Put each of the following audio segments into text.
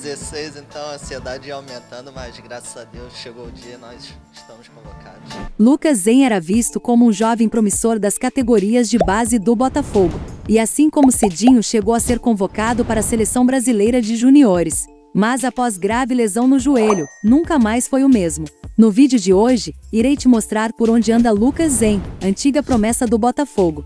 16, então a ansiedade ia aumentando, mas graças a Deus chegou o dia e nós estamos convocados. Lucas Zen era visto como um jovem promissor das categorias de base do Botafogo, e assim como Cedinho chegou a ser convocado para a seleção brasileira de juniores. Mas após grave lesão no joelho, nunca mais foi o mesmo. No vídeo de hoje, irei te mostrar por onde anda Lucas Zen, antiga promessa do Botafogo.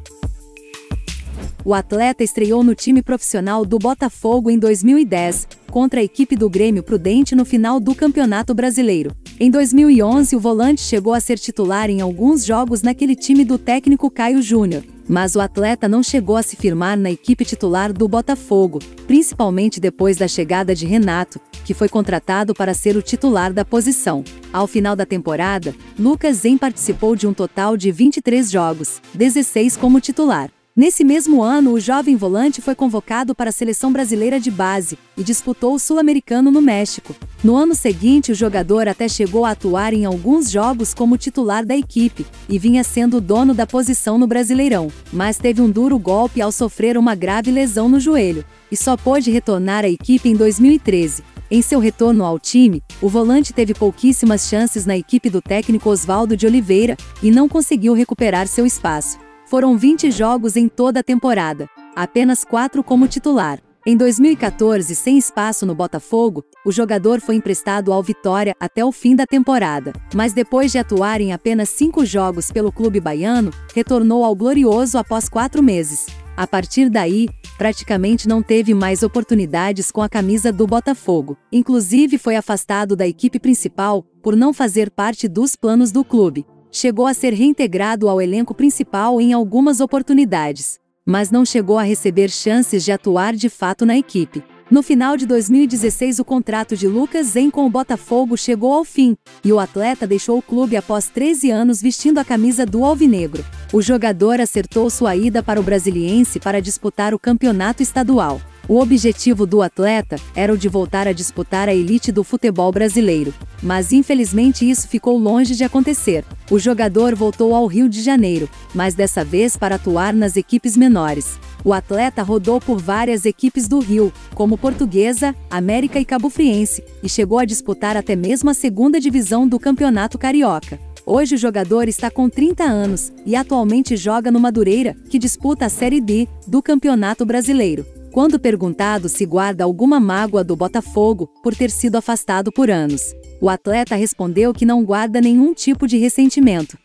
O atleta estreou no time profissional do Botafogo em 2010, contra a equipe do Grêmio Prudente no final do Campeonato Brasileiro. Em 2011, o volante chegou a ser titular em alguns jogos naquele time do técnico Caio Júnior, mas o atleta não chegou a se firmar na equipe titular do Botafogo, principalmente depois da chegada de Renato, que foi contratado para ser o titular da posição. Ao final da temporada, Lucas Zen participou de um total de 23 jogos, 16 como titular. Nesse mesmo ano, o jovem volante foi convocado para a seleção brasileira de base e disputou o Sul-Americano no México. No ano seguinte, o jogador até chegou a atuar em alguns jogos como titular da equipe e vinha sendo o dono da posição no Brasileirão, mas teve um duro golpe ao sofrer uma grave lesão no joelho e só pôde retornar à equipe em 2013. Em seu retorno ao time, o volante teve pouquíssimas chances na equipe do técnico Oswaldo de Oliveira e não conseguiu recuperar seu espaço. Foram 20 jogos em toda a temporada, apenas 4 como titular. Em 2014, sem espaço no Botafogo, o jogador foi emprestado ao Vitória até o fim da temporada, mas depois de atuar em apenas cinco jogos pelo clube baiano, retornou ao Glorioso após quatro meses. A partir daí, praticamente não teve mais oportunidades com a camisa do Botafogo. Inclusive foi afastado da equipe principal por não fazer parte dos planos do clube chegou a ser reintegrado ao elenco principal em algumas oportunidades, mas não chegou a receber chances de atuar de fato na equipe. No final de 2016, o contrato de Lucas Zen com o Botafogo chegou ao fim, e o atleta deixou o clube após 13 anos vestindo a camisa do Alvinegro. O jogador acertou sua ida para o Brasiliense para disputar o campeonato estadual. O objetivo do atleta era o de voltar a disputar a elite do futebol brasileiro, mas infelizmente isso ficou longe de acontecer. O jogador voltou ao Rio de Janeiro, mas dessa vez para atuar nas equipes menores. O atleta rodou por várias equipes do Rio, como Portuguesa, América e Cabo Friense, e chegou a disputar até mesmo a segunda divisão do Campeonato Carioca. Hoje o jogador está com 30 anos e atualmente joga no Madureira, que disputa a Série D do Campeonato Brasileiro. Quando perguntado se guarda alguma mágoa do Botafogo por ter sido afastado por anos, o atleta respondeu que não guarda nenhum tipo de ressentimento.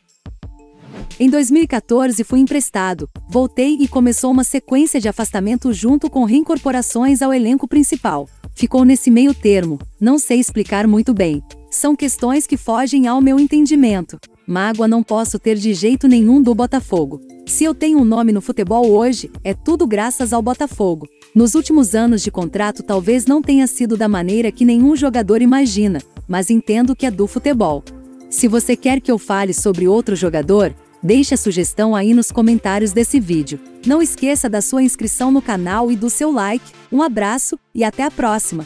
Em 2014 fui emprestado, voltei e começou uma sequência de afastamento junto com reincorporações ao elenco principal. Ficou nesse meio termo, não sei explicar muito bem. São questões que fogem ao meu entendimento. Mágoa não posso ter de jeito nenhum do Botafogo. Se eu tenho um nome no futebol hoje, é tudo graças ao Botafogo. Nos últimos anos de contrato talvez não tenha sido da maneira que nenhum jogador imagina, mas entendo que é do futebol. Se você quer que eu fale sobre outro jogador, deixe a sugestão aí nos comentários desse vídeo. Não esqueça da sua inscrição no canal e do seu like. Um abraço e até a próxima!